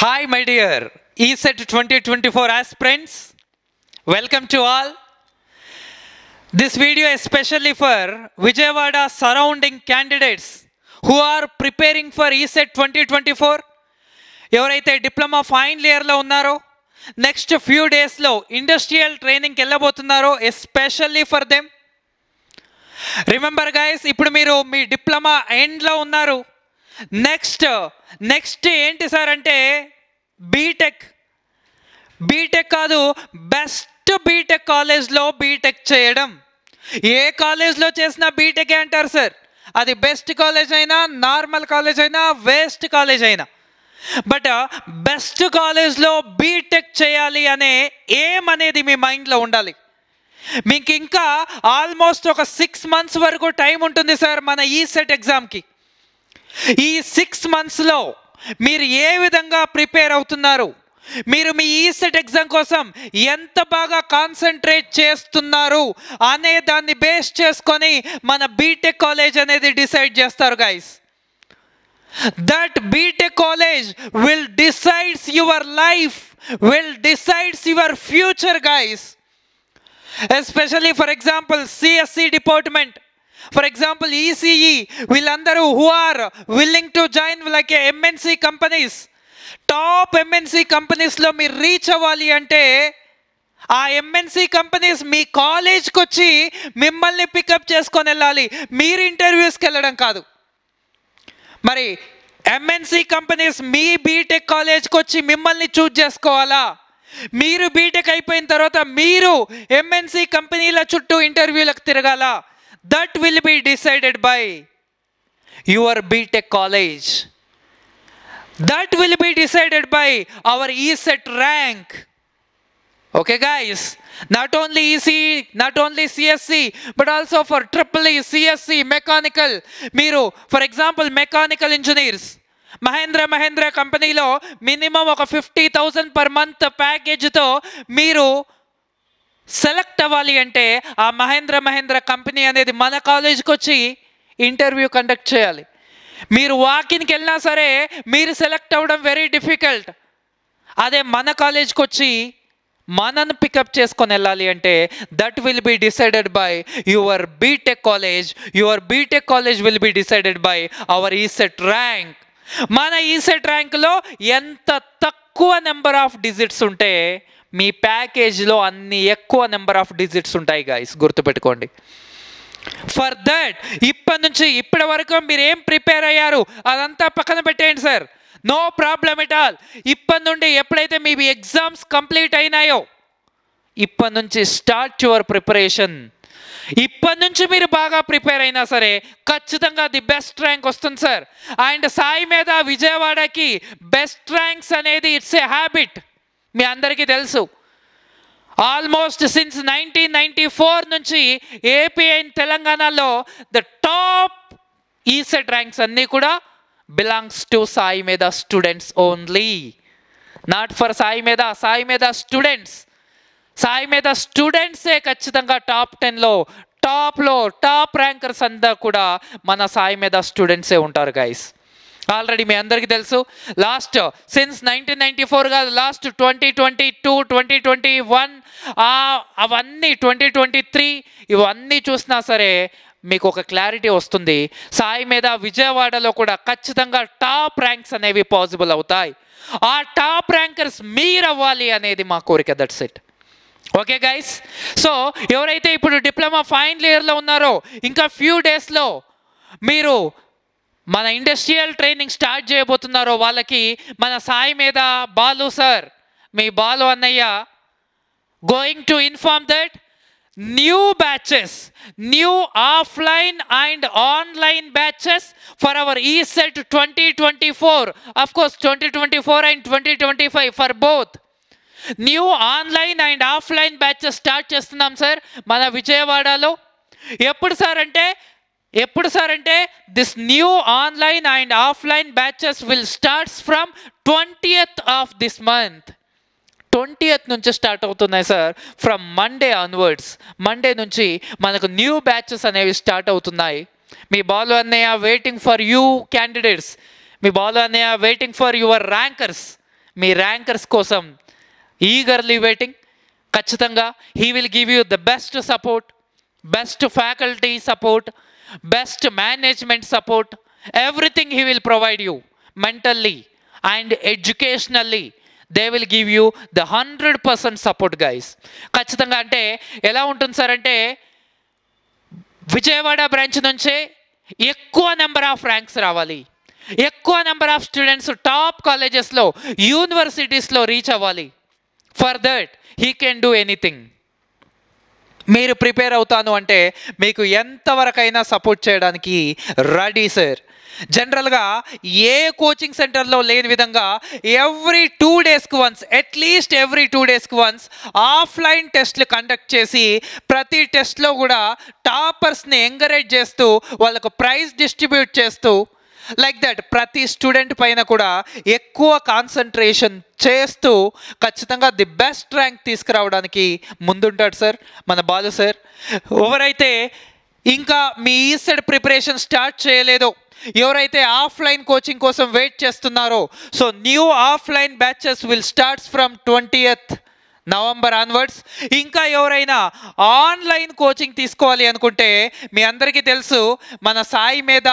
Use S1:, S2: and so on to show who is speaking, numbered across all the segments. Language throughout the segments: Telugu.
S1: Hi my dear ECET twenty twenty four ఆస్ప్రెండ్స్ welcome to all this video especially for Vijayawada surrounding candidates who are preparing for ECET twenty twenty four ఎవరైతే డిప్లొమా ఫైనల్ ఇయర్లో ఉన్నారో నెక్స్ట్ ఫ్యూ డేస్లో ఇండస్ట్రియల్ ట్రైనింగ్కి వెళ్ళబోతున్నారో especially for them remember guys ఇప్పుడు మీరు మీ డిప్లొమా ఎండ్లో ఉన్నారు. నెక్స్ట్ నెక్స్ట్ ఏంటి సార్ అంటే బీటెక్ బీటెక్ కాదు బెస్ట్ బీటెక్ కాలేజ్లో బీటెక్ చేయడం. ఏ కాలేజ్లో చేసినా బీటెక్ అంటారు సార్? అది బెస్ట్ కాలేజ్ అయినా నార్మల్ కాలేజ్ అయినా వేస్ట్ కాలేజ్ అయినా. బట్ బెస్ట్ కాలేజ్లో బీటెక్ చేయాలి అనే ఏం అనేది మీ మైండ్లో ఉండాలి. మీకు ఇంకా ఆల్మోస్ట్ ఒక సిక్స్ మంత్స్ వరకు టైం ఉంటుంది సార్ మన ఈ సెట్ ఎగ్జామ్కి ఈ సిక్స్ మంత్స్లో మీరు ఏ విధంగా ప్రిపేర్ అవుతున్నారు? మీరు మీ ఈసెట్ ఎగ్జామ్ కోసం ఎంత బాగా కాన్సన్ట్రేట్ చేస్తున్నారు అనే దాన్ని బేస్ చేసుకొని మన బీటెక్ కాలేజ్ అనేది డిసైడ్ చేస్తారు guys that BTech college will decides your life will decides your future guys especially for example CSC department for example ECE వీళ్ళందరూ who are willing to join like MNC companies top MNC కంపెనీస్లో మీరు రీచ్ అవ్వాలి అంటే ఆ ఎంఎన్సి కంపెనీస్ మీ కాలేజ్కి వచ్చి మిమ్మల్ని పికప్ చేసుకొని వెళ్ళాలి. మీరు ఇంటర్వ్యూస్కి వెళ్ళడం కాదు. మరి ఎంఎన్సి కంపెనీస్ మీ బీటెక్ కాలేజ్కి వచ్చి మిమ్మల్ని చూజ్ చేసుకోవాలా? మీరు బీటెక్ అయిపోయిన తర్వాత మీరు ఎంఎన్సి కంపెనీల చుట్టూ ఇంటర్వ్యూలకు తిరగాల? that will be decided by your BTech college that will be decided by our ECET rank okay guys not only EC not only CSC but also for triple E CSC mechanical మీరు for example mechanical engineers Mahindra Mahindra కంపెనీలో మినిమం ఒక ఫిఫ్టీ థౌజండ్ పర్ మంత్ ప్యాకేజ్తో మీరు Select అవ్వాలి అంటే ఆ మహేంద్ర మహేంద్ర కంపెనీ అనేది మన కాలేజ్కి వచ్చి ఇంటర్వ్యూ కండక్ట్ చేయాలి. మీరు వాకిన్కి వెళ్ళినా సరే మీరు సెలెక్ట్ అవ్వడం వెరీ డిఫికల్ట్. అదే మన కాలేజ్కి వచ్చి మనను పికప్ చేసుకొని వెళ్ళాలి అంటే that will be decided by your BTech college. Your BTech college will be decided by our ECET rank. మన ఈసెట్ ర్యాంక్లో ఎంత తక్కువ నెంబర్ ఆఫ్ డిజిట్స్ ఉంటే మీ ప్యాకేజ్లో అన్ని ఎక్కువ నెంబర్ ఆఫ్ డిజిట్స్ ఉంటాయి గాయస్ గుర్తుపెట్టుకోండి. ఫర్ దట్ ఇప్పటి నుంచి ఇప్పటి వరకు మీరు ఏం ప్రిపేర్ అయ్యారు? అదంతా పక్కన పెట్టేయండి sir no problem at all ఇప్పటి నుండి ఎప్పుడైతే మీ ఎగ్జామ్స్ కంప్లీట్ అయినాయో ఇప్పటి నుంచి స్టార్ట్ యువర్ ప్రిపరేషన్ ఇప్పటి నుంచి మీరు బాగా ప్రిపేర్ అయినా సరే ఖచ్చితంగా ది బెస్ట్ ర్యాంక్ వస్తుంది సార్ అండ్ సాయి మీద విజయవాడకి బెస్ట్ ర్యాంక్స్ అనేది ఇట్స్ ఏ హ్యాబిట్ మీ అందరికీ తెలుసు. Almost since nineteen ninety four నుంచి ఏపీ అండ్ తెలంగాణలో ద టాప్ ఈసెట్ ర్యాంక్స్ అన్నీ కూడా belongs to Sai Medha students only not for Sai Medha Sai Medha students Sai మీద స్టూడెంట్సే ఖచ్చితంగా టాప్ టెన్లో టాప్లో టాప్ ర్యాంకర్స్ అంతా కూడా మన సాయి మీద స్టూడెంట్సే ఉంటారు గైస్ ఆల్రెడీ మీ అందరికీ తెలుసు last since nineteen ninety four కాదు last twenty twenty two twenty twenty one అవన్నీ ట్వంటీ ట్వంటీ త్రీ ఇవన్నీ చూసినా సరే మీకు ఒక క్లారిటీ వస్తుంది. సాయి మీద విజయవాడలో కూడా ఖచ్చితంగా టాప్ ర్యాంక్స్ అనేవి పాసిబుల్ అవుతాయి. ఆ టాప్ ర్యాంకర్స్ మీరవ్వాలి అనేది మా కోరిక that's it okay guys so ఎవరైతే ఇప్పుడు డిప్లొమా ఫైనల్ ఇయర్లో ఉన్నారో ఇంకా ఫ్యూ డేస్లో మీరు మన ఇండస్ట్రియల్ ట్రైనింగ్ స్టార్ట్ చేయబోతున్నారో వాళ్ళకి మన సాయి మీద బాలు సార్ మీ బాలు అన్నయ్య going to inform that new batches new offline and online batches for our ECET twenty twenty four of course twenty twenty four and twenty twenty five for both new online and offline batches start చేస్తున్నాం సార్ మన విజయవాడలో. ఎప్పుడు సార్ అంటే ఎప్పుడు సార్ అంటే this new online and offline batches will starts from twentieth of this month twentieth నుంచి స్టార్ట్ అవుతున్నాయి sir from Monday onwards Monday నుంచి మనకు న్యూ బ్యాచెస్ అనేవి స్టార్ట్ అవుతున్నాయి. మీ బాలు అన్నయ్య వెయిటింగ్ ఫర్ యూ క్యాండిడేట్స్ మీ బాలు అన్నయ్య వెయిటింగ్ ఫర్ యువర్ ర్యాంకర్స్ మీ ర్యాంకర్స్ కోసం ఈగర్లీ వెయిటింగ్ ఖచ్చితంగా he will give you the best support best faculty support best management support everything he will provide you mentally and educationally they will give you the hundred percent support guys ఖచ్చితంగా అంటే ఎలా ఉంటుంది సార్ అంటే విజయవాడ బ్రాంచ్ నుంచే ఎక్కువ నెంబర్ ఆఫ్ ర్యాంక్స్ రావాలి. ఎక్కువ నెంబర్ ఆఫ్ స్టూడెంట్స్ టాప్ కాలేజెస్లో యూనివర్సిటీస్లో రీచ్ అవ్వాలి. For that he can do anything మీరు ప్రిపేర్ అవుతాను అంటే మీకు ఎంతవరకైనా సపోర్ట్ చేయడానికి రెడీ సార్. జనరల్గా ఏ కోచింగ్ సెంటర్లో లేని విధంగా ఎవ్రీ టూ డేస్కి once at least every two డేస్కి వన్స్ ఆఫ్లైన్ టెస్ట్లు కండక్ట్ చేసి ప్రతి టెస్ట్లో కూడా టాపర్స్ని ఎంకరేజ్ చేస్తూ వాళ్ళకు ప్రైజ్ డిస్ట్రిబ్యూట్ చేస్తూ లైక్ దట్ ప్రతి స్టూడెంట్ పైన కూడా ఎక్కువ కాన్సన్ట్రేషన్ చేస్తూ ఖచ్చితంగా ది బెస్ట్ ర్యాంక్ తీసుకురావడానికి ముందుంటాడు సార్ మన బాలు సార్ ఎవరైతే ఇంకా మీ ఈసెడ్ ప్రిపరేషన్ స్టార్ట్ చేయలేదో ఎవరైతే ఆఫ్లైన్ కోచింగ్ కోసం వెయిట్ చేస్తున్నారో so new offline batches will starts from twentieth November onwards ఇంకా ఎవరైనా ఆన్లైన్ కోచింగ్ తీసుకోవాలి అనుకుంటే మీ అందరికీ తెలుసు మన సాయి మీద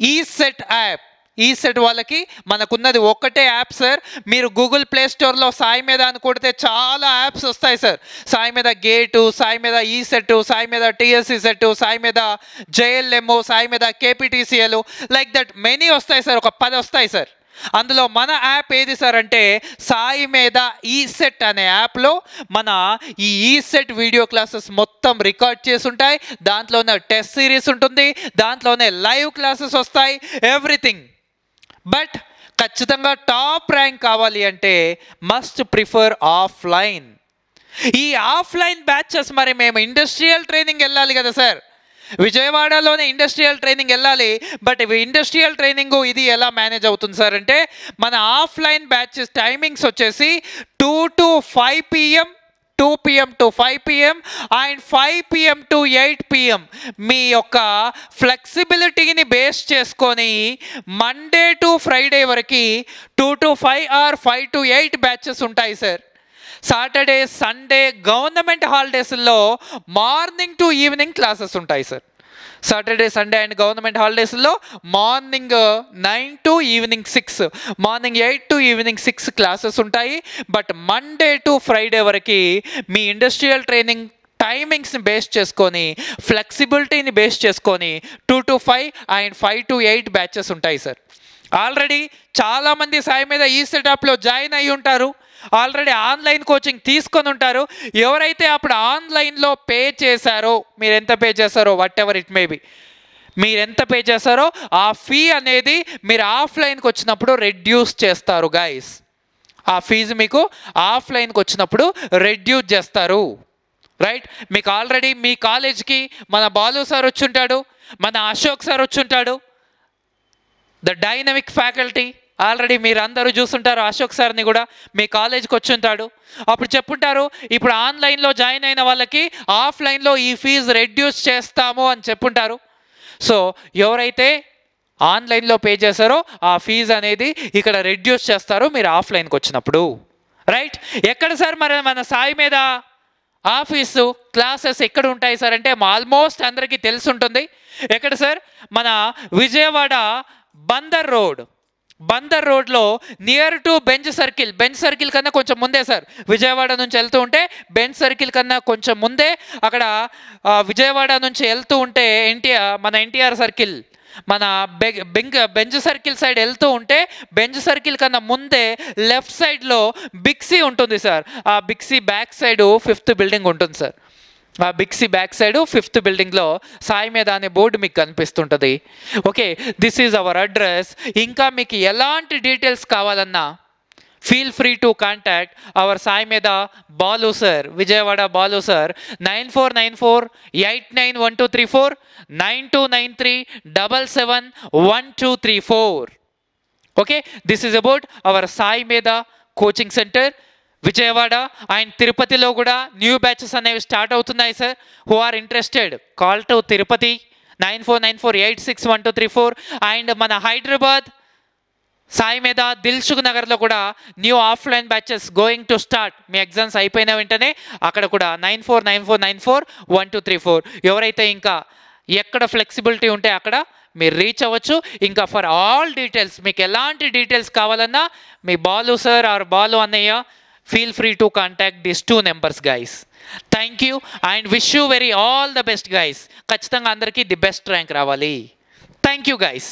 S1: ఈ సెట్ యాప్ ఈ సెట్ వాళ్ళకి మనకున్నది ఒక్కటే యాప్ సార్ మీరు గూగుల్ ప్లే స్టోర్లో సాయి మీద అని కొడితే చాలా యాప్స్ వస్తాయి సార్ సాయి మీద గేటు సాయి మీద e ఈ సెట్ సాయి మీద TSC set Sai Medha JLMO Sai Medha KPTCL like that many వస్తాయి సార్ ఒక పది వస్తాయి సార్ అందులో మన యాప్ ఏది సార్ అంటే సాయి మీద ఈ సెట్ అనే యాప్లో మన ఈ ఈ సెట్ వీడియో క్లాసెస్ మొత్తం రికార్డ్ చేసి ఉంటాయి దాంట్లోనే టెస్ట్ సిరీస్ ఉంటుంది. దాంట్లోనే లైవ్ క్లాసెస్ వస్తాయి. ఎవ్రీథింగ్. బట్ ఖచ్చితంగా టాప్ ర్యాంక్ కావాలి అంటే మస్ట్ ప్రిఫర్ ఆఫ్లైన్. ఈ ఆఫ్లైన్ బ్యాచెస్ మరి మేము ఇండస్ట్రియల్ ట్రైనింగ్ వెళ్ళాలి కదా సార్. విజయవాడలోనే ఇండస్ట్రియల్ ట్రైనింగ్ వెళ్ళాలి బట్ ఇండస్ట్రియల్ ట్రైనింగ్ ఇది ఎలా మేనేజ్ అవుతుంది సార్ అంటే మన ఆఫ్లైన్ బ్యాచెస్ టైమింగ్స్ వచ్చేసి two to five PM two PM to five PM and five PM to eight PM మీ యొక్క ఫ్లెక్సిబిలిటీని బేస్ చేసుకొని మండే టు ఫ్రైడే వరకు two to five or five to eight batches ఉంటాయి సార్. సాటర్డే సండే గవర్నమెంట్ హాలిడేస్లో మార్నింగ్ టు ఈవినింగ్ క్లాసెస్ ఉంటాయి sir Saturday Sunday and government హాలిడేస్లో morning nine to evening six morning eight to evening six classes ఉంటాయి. బట్ మండే టు ఫ్రైడే వరకు మీ ఇండస్ట్రియల్ ట్రైనింగ్ టైమింగ్స్ని బేస్ చేసుకొని ఫ్లెక్సిబిలిటీని బేస్ చేసుకొని two to five and five to eight batches ఉంటాయి సార్ ఆల్రెడీ చాలామంది సాయి మీద ఈ సెటప్లో జాయిన్ అయి ఉంటారు. ఆల్రెడీ ఆన్లైన్ కోచింగ్ తీసుకొని ఉంటారు. ఎవరైతే అప్పుడు ఆన్లైన్లో పే చేశారో మీరు ఎంత పే చేశారో whatever it may be మీరు ఎంత పే చేశారో ఆ ఫీ అనేది మీరు ఆఫ్లైన్కి వచ్చినప్పుడు రెడ్యూస్ చేస్తారు గాయస్ ఆ ఫీజు మీకు ఆఫ్లైన్కి వచ్చినప్పుడు రెడ్యూస్ చేస్తారు. రైట్ మీకు ఆల్రెడీ మీ కాలేజ్కి మన బాలు సార్ వచ్చుంటాడు మన అశోక్ సార్ వచ్చుంటాడు ద డైనమిక్ ఫ్యాకల్టీ ఆల్రెడీ మీరు అందరూ చూస్తుంటారు అశోక్ సార్ని కూడా మీ కాలేజ్కి వచ్చుంటాడు. అప్పుడు చెప్పుంటారు ఇప్పుడు ఆన్లైన్లో జాయిన్ అయిన వాళ్ళకి ఆఫ్లైన్లో ఈ ఫీజు రెడ్యూస్ చేస్తాము అని చెప్పుంటారు. సో ఎవరైతే ఆన్లైన్లో పే చేశారో ఆ ఫీజు అనేది ఇక్కడ రెడ్యూస్ చేస్తారు మీరు ఆఫ్లైన్కి వచ్చినప్పుడు. రైట్ ఎక్కడ సార్ మరి మన సాయి మీద ఆఫీసు క్లాసెస్ ఎక్కడ ఉంటాయి సార్ అంటే ఆల్మోస్ట్ అందరికీ తెలిసి ఉంటుంది. ఎక్కడ సార్? మన విజయవాడ బందర్ రోడ్. బందర్ రోడ్లో near to Benz circle. Benz circle కన్నా కొంచెం ముందే సార్. విజయవాడ నుంచి వెళ్తూ ఉంటే బెంచ్ సర్కిల్ కన్నా కొంచెం ముందే అక్కడ విజయవాడ నుంచి వెళ్తూ ఉంటే ఎన్టీఆర్ మన ఎన్టీఆర్ సర్కిల్. మన బెంగ్ బెంక్ బెంచ్ సర్కిల్ సైడ్ వెళ్తూ ఉంటే బెంచ్ సర్కిల్ కన్నా ముందే లెఫ్ట్ సైడ్లో బిక్సీ ఉంటుంది సార్. ఆ Big C back side fifth building ఉంటుంది sir. Big C back side fifth బిల్డింగ్లో సాయి మీద అనే బోర్డు మీకు కనిపిస్తుంటుంది. Okay this is our address ఇంకా మీకు ఎలాంటి డీటెయిల్స్ కావాలన్నా feel free to contact our Sai Medha Balu sir Vijayawada Balu sir nine four nine four eight nine one two three four nine two nine three double seven one two three four okay this is about our Sai Medha coaching center Vijayawada and తిరుపతిలో కూడా న్యూ బ్యాచెస్ అనేవి స్టార్ట్ అవుతున్నాయి sir. Who are interested call to Tirupati nine four nine four eight six one two three four and మన హైదరాబాద్ సాయి మీద దిల్సుఖ్ నగర్లో కూడా new offline batches going to start me exams అయిపోయిన వెంటనే అక్కడ కూడా nine four nine four nine four one two three four ఎవరైతే ఇంకా ఎక్కడ ఫ్లెక్సిబిలిటీ ఉంటే అక్కడ మీరు రీచ్ అవ్వచ్చు. ఇంకా ఫర్ ఆల్ డీటెయిల్స్ మీకు ఎలాంటి డీటెయిల్స్ కావాలన్నా మీ బాలు సార్ ఆర్ బాలు అన్నయ్య feel free to contact this two numbers guys thank you and wish you very all the best guys ఖచ్చితంగా అందరికీ ది బెస్ట్ ర్యాంక్ రావాలి. Thank you guys